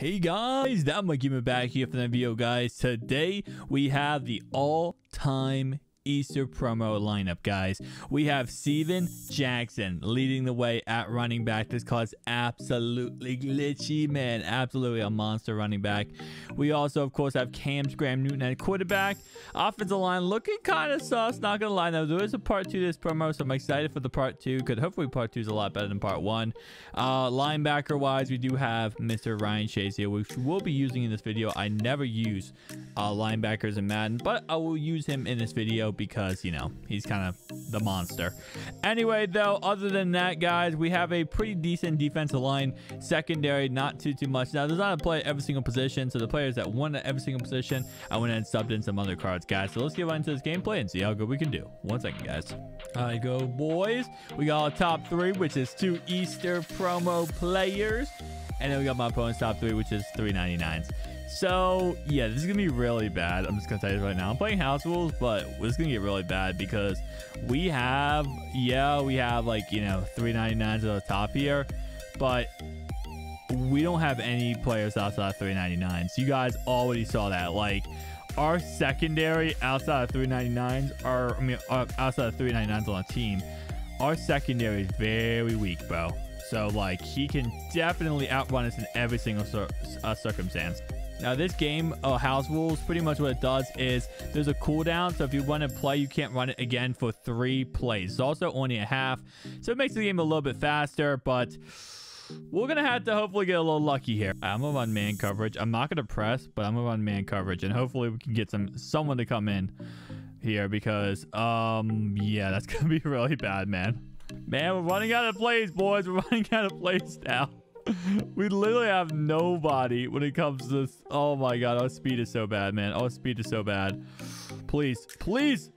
Hey guys, that me back here for the video guys. Today we have the all-time Easter promo lineup, guys. We have Steven Jackson leading the way at running back. This card's absolutely glitchy, man. Absolutely a monster running back. We also, of course, have Cam Graham Newton at quarterback. Offensive line looking kind of sus, not gonna lie. Now, there is a part two to this promo, so I'm excited for the part two, because hopefully part two is a lot better than part one. Uh, linebacker-wise, we do have Mr. Ryan Chase here, which we'll be using in this video. I never use uh, linebackers in Madden, but I will use him in this video because, you know, he's kind of the monster. Anyway, though, other than that, guys, we have a pretty decent defensive line. Secondary, not too, too much. Now, there's not a play at every single position, so the players that won at every single position, I went and subbed in some other cards, guys. So let's get right into this gameplay and see how good we can do. One second, guys. All right, go, boys. We got our top three, which is two Easter promo players. And then we got my opponent's top three, which is 399s. So, yeah, this is going to be really bad. I'm just going to tell you right now. I'm playing house rules, but this is going to get really bad because we have, yeah, we have like, you know, 399s at the top here, but we don't have any players outside of 399s. You guys already saw that. Like, our secondary outside of 399s are, I mean, uh, outside of 399s on a team, our secondary is very weak, bro. So, like, he can definitely outrun us in every single uh, circumstance. Now, this game, uh, House Rules, pretty much what it does is there's a cooldown. So if you want to play, you can't run it again for three plays. It's also only a half. So it makes the game a little bit faster, but we're going to have to hopefully get a little lucky here. I'm going to run man coverage. I'm not going to press, but I'm going to run man coverage. And hopefully we can get some someone to come in here because, um, yeah, that's going to be really bad, man. Man, we're running out of plays, boys. We're running out of plays now. we literally have nobody when it comes to this. Oh my god, our speed is so bad, man. Our speed is so bad. Please, please.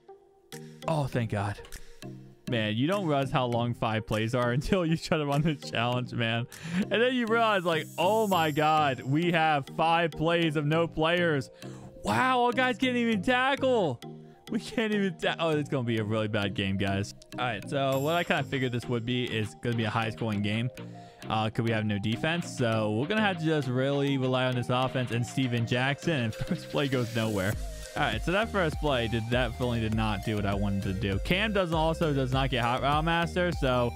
Oh, thank god. Man, you don't realize how long five plays are until you try to run the challenge, man. And then you realize, like, oh my god, we have five plays of no players. Wow, our guys can't even tackle. We can't even Oh, it's going to be a really bad game, guys. All right, so what I kind of figured this would be is going to be a high-scoring game uh, we have no defense. So we're going to have to just really rely on this offense and Steven Jackson, and first play goes nowhere. All right, so that first play did definitely did not do what I wanted to do. Cam doesn't also does not get Hot Route Master, so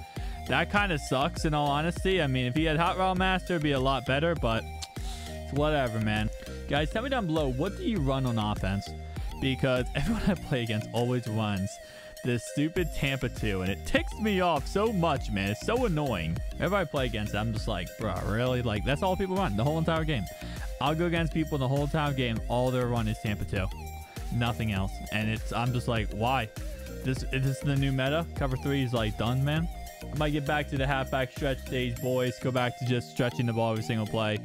that kind of sucks in all honesty. I mean, if he had Hot Route Master, it'd be a lot better, but whatever, man. Guys, tell me down below, what do you run on offense? because everyone I play against always runs this stupid Tampa 2, and it ticks me off so much, man. It's so annoying. Whenever I play against it, I'm just like, bro, really? Like, that's all people run the whole entire game. I'll go against people in the whole entire game. All they run is Tampa 2. Nothing else. And it's I'm just like, why? This, this is the new meta. Cover 3 is, like, done, man. I might get back to the halfback stretch stage, boys. Go back to just stretching the ball every single play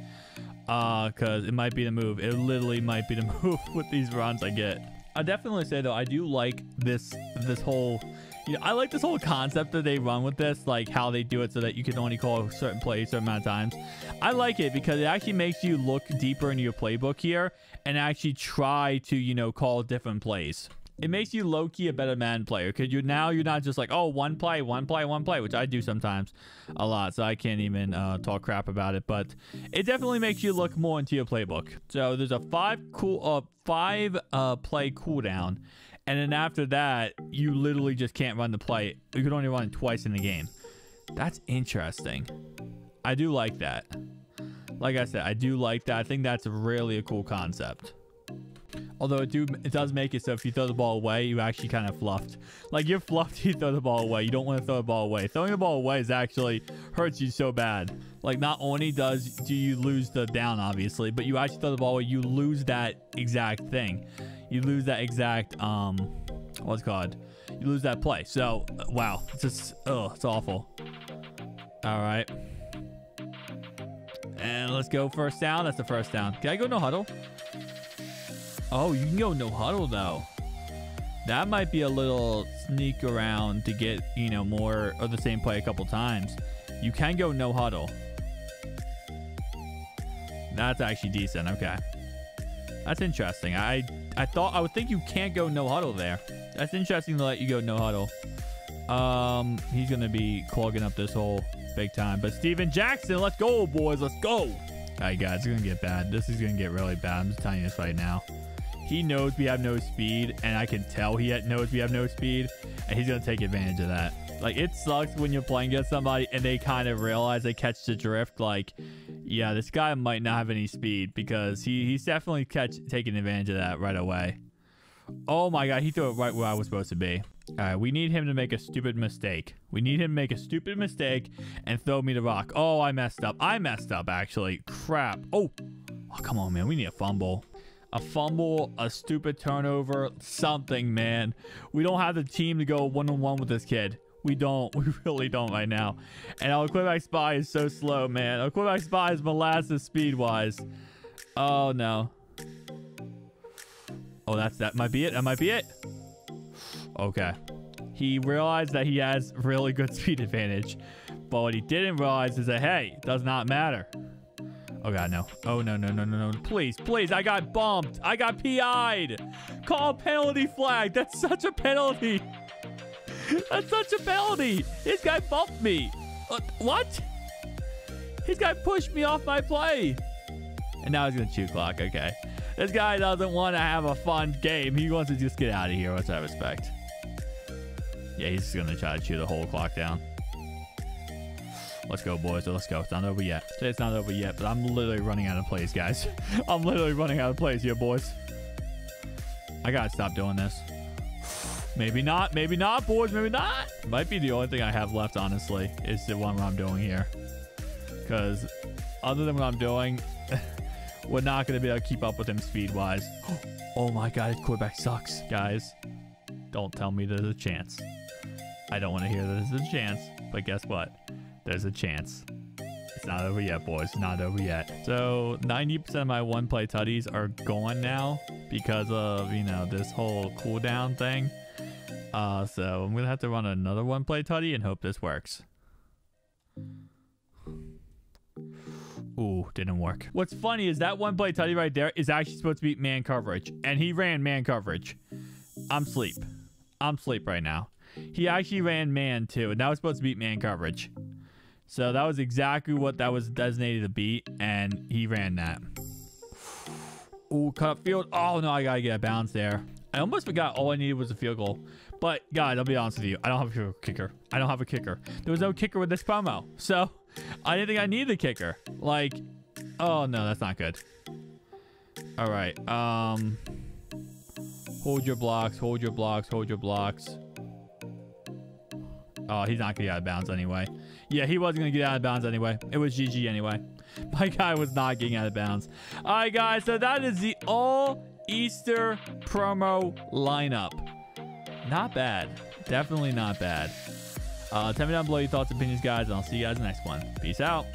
uh because it might be the move it literally might be the move with these runs i get i definitely say though i do like this this whole you know i like this whole concept that they run with this like how they do it so that you can only call a certain play a certain amount of times. I like it because it actually makes you look deeper into your playbook here and actually try to you know call different plays it makes you low-key a better man player because you're now you're not just like oh one play one play one play which i do sometimes a lot so i can't even uh, talk crap about it but it definitely makes you look more into your playbook. So there's a five cool uh five uh play cooldown and then after that you literally just can't run the play. You can only run it twice in the game. That's interesting. I do like that. Like i said i do like that. I think that's really a cool concept Although it do it does make it so if you throw the ball away, you actually kind of fluffed. Like you're fluffed, you throw the ball away. You don't want to throw the ball away. Throwing the ball away is actually hurts you so bad. Like not only does do you lose the down, obviously, but you actually throw the ball away, you lose that exact thing. You lose that exact um what's called? You lose that play. So wow, it's just oh, it's awful. All right. And let's go first down. That's the first down. Can I go no huddle? Oh, you can go no huddle though. That might be a little sneak around to get, you know, more of the same play a couple times. You can go no huddle. That's actually decent. Okay. That's interesting. I I thought I would think you can't go no huddle there. That's interesting to let you go no huddle. Um, he's gonna be clogging up this hole big time. But Steven Jackson, let's go, boys. Let's go. All right, guys, it's to get bad. This is to get really bad. I'm just telling you this right now. He knows we have no speed, and I can tell he knows we have no speed, and he's going to take advantage of that. Like, it sucks when you're playing against somebody, and they kind of realize they catch the drift. Like, yeah, this guy might not have any speed, because he, he's definitely catch taking advantage of that right away. Oh my god, he threw it right where I was supposed to be. All right, we need him to make a stupid mistake. We need him to make a stupid mistake and throw me the rock. Oh, I messed up. I messed up, actually. Crap. Oh, oh come on, man. We need a fumble. A fumble, a stupid turnover, something, man. We don't have the team to go one-on-one -on -one with this kid. We don't. We really don't right now. And our quarterback spy is so slow, man. Our quarterback spy is molasses speed-wise. Oh, no. Oh, that's that might be it. That might be it. Okay. He realized that he has really good speed advantage. But what he didn't realize is that, hey, does not matter. Oh, God, no. Oh, no, no, no, no, no. Please, please. I got bumped. I got PI'd. Call penalty flag. That's such a penalty. That's such a penalty. This guy bumped me. Uh, what? This guy pushed me off my play. And now he's to chew clock. Okay. This guy doesn't want to have a fun game. He wants to just get out of here, which I respect. Yeah, he's to try to chew the whole clock down. Let's go, boys. Let's go. It's not over yet. It's not over yet, but I'm literally running out of plays, guys. I'm literally running out of plays here, boys. I got to stop doing this. Maybe not. Maybe not, boys. Maybe not. Might be the only thing I have left, honestly, is the one I'm doing here. Because other than what I'm doing, we're not going to be able to keep up with him speed-wise. Oh my god, quarterback sucks. Guys, don't tell me there's a chance. I don't want to hear that there's a chance, but guess what? There's a chance. It's not over yet, boys. Not over yet. So 90% of my one-play tutties are gone now because of, you know, this whole cooldown thing. Uh, so I'm going to have to run another one-play tutty and hope this works. Ooh, didn't work. What's funny is that one play Tutty right there is actually supposed to be man coverage. And he ran man coverage. I'm sleep. I'm sleep right now. He actually ran man too. And that was supposed to beat man coverage. So that was exactly what that was designated to be, And he ran that. Ooh, cut field. Oh no, I gotta get a bounce there. I almost forgot all I needed was a field goal. But guys, I'll be honest with you. I don't have a kicker. I don't have a kicker. There was no kicker with this promo. So I didn't think I needed a kicker. Like, oh no, that's not good. All right. Um, hold your blocks, hold your blocks, hold your blocks. Oh, he's not gonna get out of bounds anyway. Yeah, he wasn't gonna get out of bounds anyway. It was GG anyway. My guy was not getting out of bounds. All right, guys. So that is the all Easter promo lineup. Not bad. Definitely not bad. Uh, tell me down below your thoughts and opinions, guys, and I'll see you guys next one. Peace out.